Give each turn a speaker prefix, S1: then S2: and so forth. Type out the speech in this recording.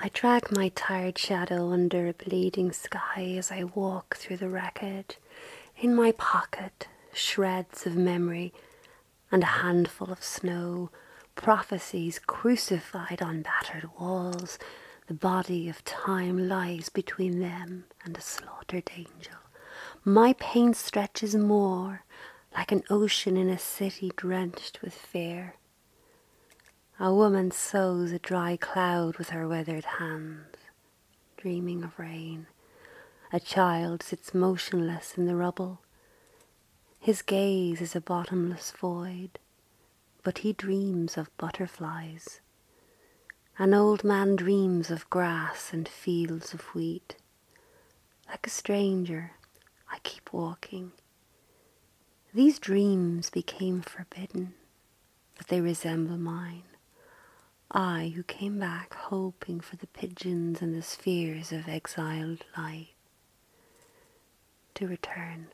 S1: I drag my tired shadow under a bleeding sky as I walk through the wreckage. In my pocket, shreds of memory and a handful of snow, prophecies crucified on battered walls. The body of time lies between them and a slaughtered angel. My pain stretches more like an ocean in a city drenched with fear. A woman sews a dry cloud with her weathered hands, dreaming of rain. A child sits motionless in the rubble. His gaze is a bottomless void, but he dreams of butterflies. An old man dreams of grass and fields of wheat. Like a stranger, I keep walking. These dreams became forbidden, but they resemble mine. I who came back hoping for the pigeons and the spheres of exiled light to return